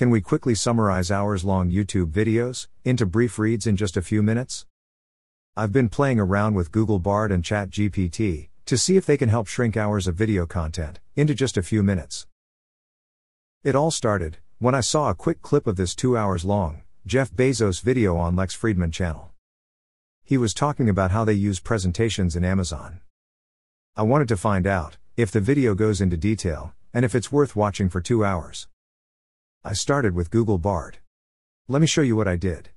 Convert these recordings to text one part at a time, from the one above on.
Can we quickly summarize hours long YouTube videos into brief reads in just a few minutes? I've been playing around with Google Bard and ChatGPT to see if they can help shrink hours of video content into just a few minutes. It all started when I saw a quick clip of this 2 hours long Jeff Bezos video on Lex Fridman channel. He was talking about how they use presentations in Amazon. I wanted to find out if the video goes into detail and if it's worth watching for 2 hours. I started with Google Bard. Let me show you what I did.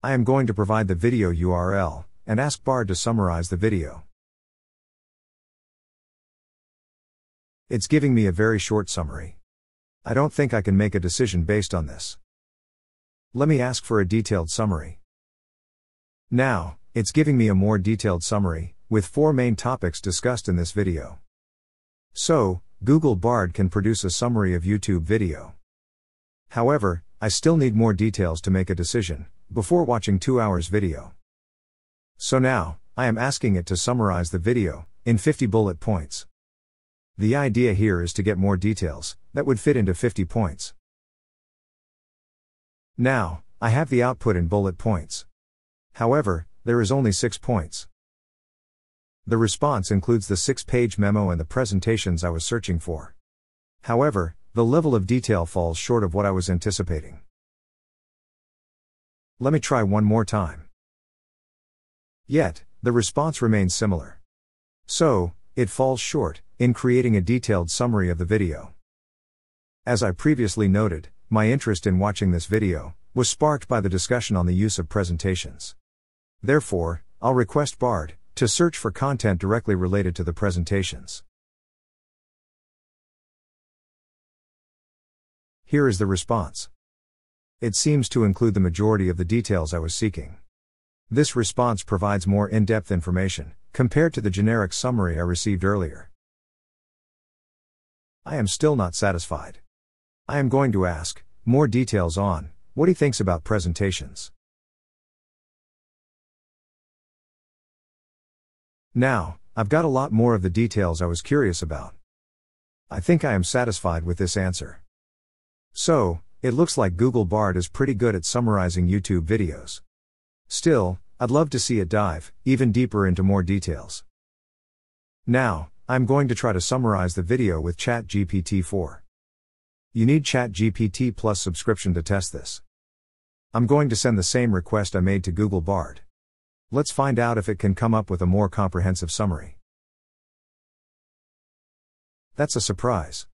I am going to provide the video URL and ask Bard to summarize the video. It's giving me a very short summary. I don't think I can make a decision based on this. Let me ask for a detailed summary. Now, it's giving me a more detailed summary, with four main topics discussed in this video. So, Google Bard can produce a summary of YouTube video. However, I still need more details to make a decision, before watching 2 hours video. So now, I am asking it to summarize the video, in 50 bullet points. The idea here is to get more details, that would fit into 50 points. Now, I have the output in bullet points. However, there is only 6 points. The response includes the 6 page memo and the presentations I was searching for. However, the level of detail falls short of what I was anticipating. Let me try one more time. Yet, the response remains similar. So, it falls short, in creating a detailed summary of the video. As I previously noted, my interest in watching this video was sparked by the discussion on the use of presentations. Therefore, I'll request Bard to search for content directly related to the presentations. Here is the response. It seems to include the majority of the details I was seeking. This response provides more in depth information, compared to the generic summary I received earlier. I am still not satisfied. I am going to ask more details on what he thinks about presentations. Now, I've got a lot more of the details I was curious about. I think I am satisfied with this answer. So, it looks like Google Bard is pretty good at summarizing YouTube videos. Still, I'd love to see it dive even deeper into more details. Now, I'm going to try to summarize the video with ChatGPT 4. You need ChatGPT Plus subscription to test this. I'm going to send the same request I made to Google Bard. Let's find out if it can come up with a more comprehensive summary. That's a surprise.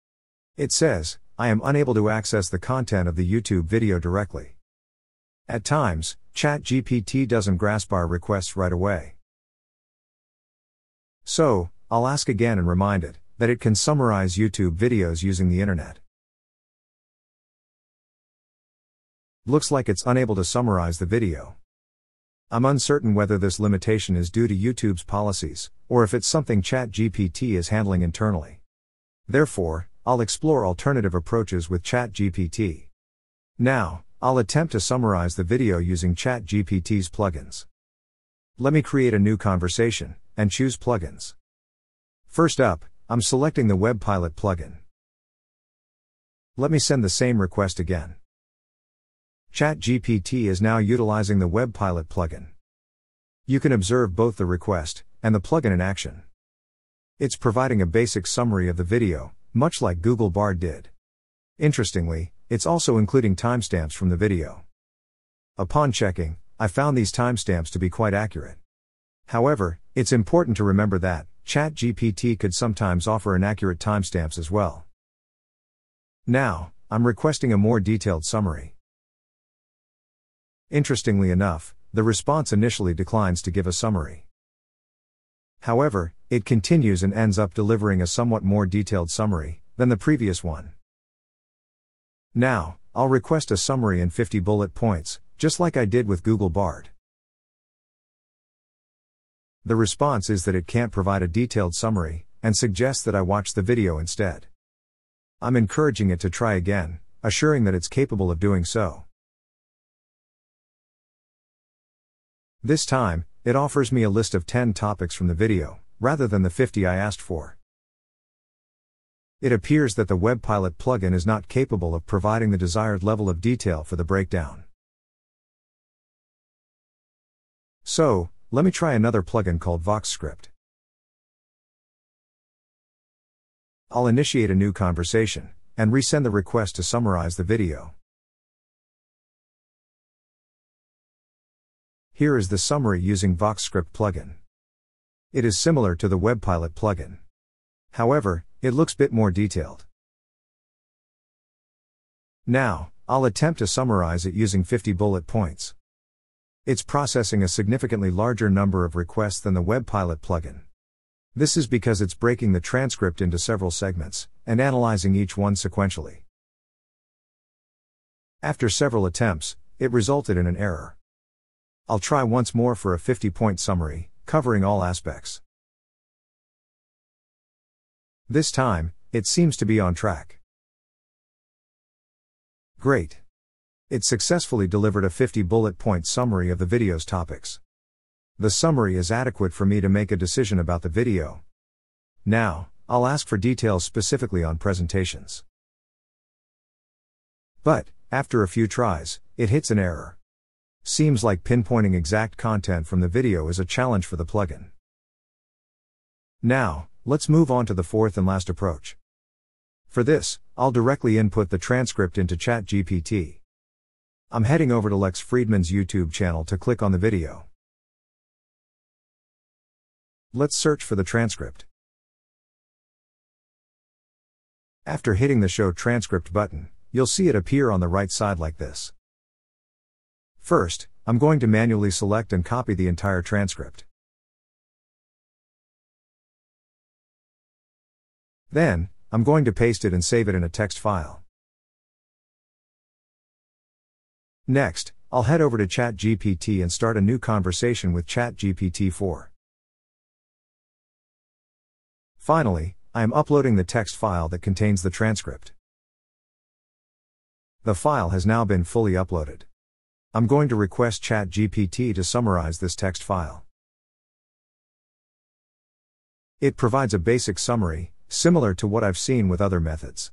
It says, I am unable to access the content of the YouTube video directly. At times, ChatGPT doesn't grasp our requests right away. So, I'll ask again and remind it that it can summarize YouTube videos using the internet. Looks like it's unable to summarize the video. I'm uncertain whether this limitation is due to YouTube's policies, or if it's something ChatGPT is handling internally. Therefore, I'll explore alternative approaches with ChatGPT. Now, I'll attempt to summarize the video using ChatGPT's plugins. Let me create a new conversation and choose plugins. First up, I'm selecting the WebPilot plugin. Let me send the same request again. ChatGPT is now utilizing the WebPilot plugin. You can observe both the request and the plugin in action. It's providing a basic summary of the video, much like Google Bard did. Interestingly, it's also including timestamps from the video. Upon checking, I found these timestamps to be quite accurate. However, it's important to remember that ChatGPT could sometimes offer inaccurate timestamps as well. Now, I'm requesting a more detailed summary. Interestingly enough, the response initially declines to give a summary. However, it continues and ends up delivering a somewhat more detailed summary than the previous one. Now, I'll request a summary in 50 bullet points, just like I did with Google Bard. The response is that it can't provide a detailed summary, and suggests that I watch the video instead. I'm encouraging it to try again, assuring that it's capable of doing so. This time, it offers me a list of 10 topics from the video, rather than the 50 I asked for. It appears that the WebPilot plugin is not capable of providing the desired level of detail for the breakdown. So, let me try another plugin called VoxScript. I'll initiate a new conversation and resend the request to summarize the video. Here is the summary using VoxScript plugin. It is similar to the WebPilot plugin. However, it looks a bit more detailed. Now, I'll attempt to summarize it using 50 bullet points. It's processing a significantly larger number of requests than the WebPilot plugin. This is because it's breaking the transcript into several segments and analyzing each one sequentially. After several attempts, it resulted in an error. I'll try once more for a 50 point summary, covering all aspects. This time, it seems to be on track. Great. It successfully delivered a 50 bullet point summary of the video's topics. The summary is adequate for me to make a decision about the video. Now, I'll ask for details specifically on presentations. But, after a few tries, it hits an error. Seems like pinpointing exact content from the video is a challenge for the plugin. Now, let's move on to the fourth and last approach. For this, I'll directly input the transcript into ChatGPT. I'm heading over to Lex Fridman's YouTube channel to click on the video. Let's search for the transcript. After hitting the Show Transcript button, you'll see it appear on the right side like this. First, I'm going to manually select and copy the entire transcript. Then, I'm going to paste it and save it in a text file. Next, I'll head over to ChatGPT and start a new conversation with ChatGPT 4. Finally, I am uploading the text file that contains the transcript. The file has now been fully uploaded. I'm going to request ChatGPT to summarize this text file. It provides a basic summary, similar to what I've seen with other methods.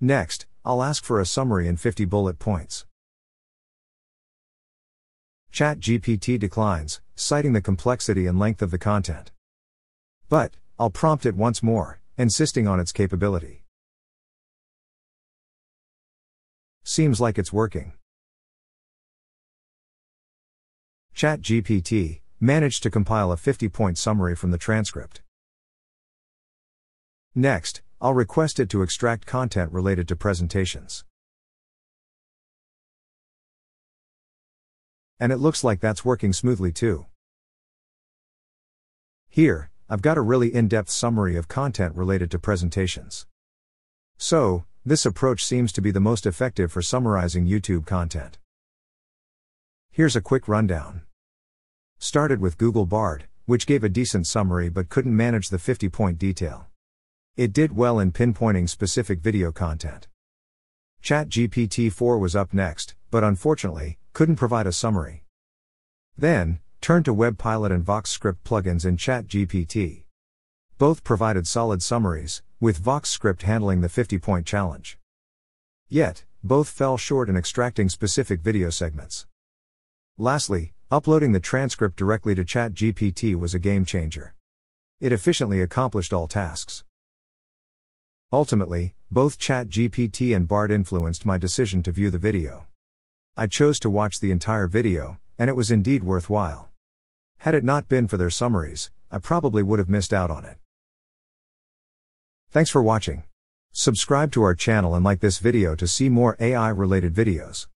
Next, I'll ask for a summary in 50 bullet points. ChatGPT declines, citing the complexity and length of the content. But, I'll prompt it once more, insisting on its capability. Seems like it's working. ChatGPT managed to compile a 50 point summary from the transcript. Next, I'll request it to extract content related to presentations. And it looks like that's working smoothly too. Here, I've got a really in-depth summary of content related to presentations. So, this approach seems to be the most effective for summarizing YouTube content. Here's a quick rundown. Started with Google Bard, which gave a decent summary but couldn't manage the 50 point detail. It did well in pinpointing specific video content. ChatGPT 4 was up next, but unfortunately, couldn't provide a summary. Then, turn to WebPilot and VoxScript plugins in ChatGPT. Both provided solid summaries, with VoxScript handling the 50 point challenge. Yet, both fell short in extracting specific video segments. Lastly, uploading the transcript directly to ChatGPT was a game changer. It efficiently accomplished all tasks. Ultimately, both ChatGPT and Bard influenced my decision to view the video. I chose to watch the entire video, and it was indeed worthwhile. Had it not been for their summaries, I probably would have missed out on it. Thanks for watching. Subscribe to our channel and like this video to see more AI related videos.